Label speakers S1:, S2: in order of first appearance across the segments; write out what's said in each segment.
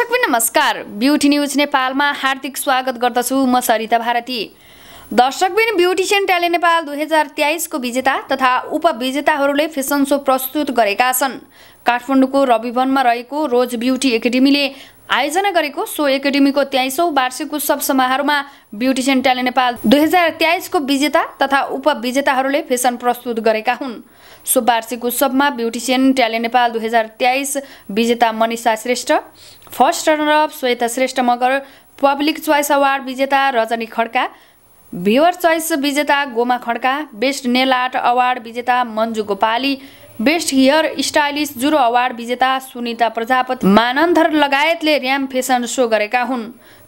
S1: नमस्कार। Beauty news नेपालमा हार्दिक स्वागत गर्दछु म सरिता भारती। दर्शकबिन ब्युटिसियन ट्यालेन्ट नेपाल दुई हजार तेइसको विजेता तथा उपविजेताहरूले फेसन सो प्रस्तुत गरेका छन्। काठमाडौँको रविवनमा रहेको रोज ब्युटी एकाडेमीले आयोजना गरेको सो एकाडेमीको तेइसौँ वार्षिक उत्सव समारोहमा ब्युटिसियन ट्यालेन्ट नेपाल दुई हजार तेइसको विजेता तथा उपविजेताहरूले फेसन प्रस्तुत गरेका हुन्। सो वार्षिक उत्सवमा ब्युटिसियन ट्यालेन्ट नेपाल दुई हजार तेइस विजेता Manisha Shrestha first runner Shweta Shrestha Magar public choice award विजेता रजनी खड्का भ्युवर चोइस विजेता Goma Khadka best nail art award विजेता Manju Gopali best hair stylist jury award विजेता सुनिता प्रजापति मानन्धर लगायतले ऱ्याम फेसन सो गरेका हुन्।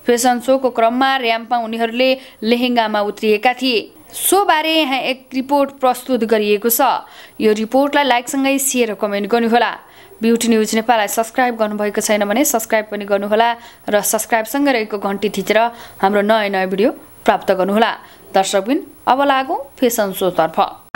S1: फेसन सोको क्रममा ऱ्याम्पमा उनीहरूले लेहेङ्गामा उत्रिएका थिए। सोबारे यहाँ एक रिपोर्ट प्रस्तुत गरिएको छ। यो रिपोर्टलाई लाइकसँगै सेयर र कमेन्ट गर्नुहोला। ब्युटी न्युज नेपाललाई सब्सक्राइब गर्नुभएको छैन भने सब्सक्राइब पनि गर्नुहोला र सब्सक्राइबसँगै रहेको घन्टी थिचेर हाम्रो नयाँ नयाँ भिडियो प्राप्त गर्नुहोला। दर्शकबिन अब लागौँ फेसन सोतर्फ।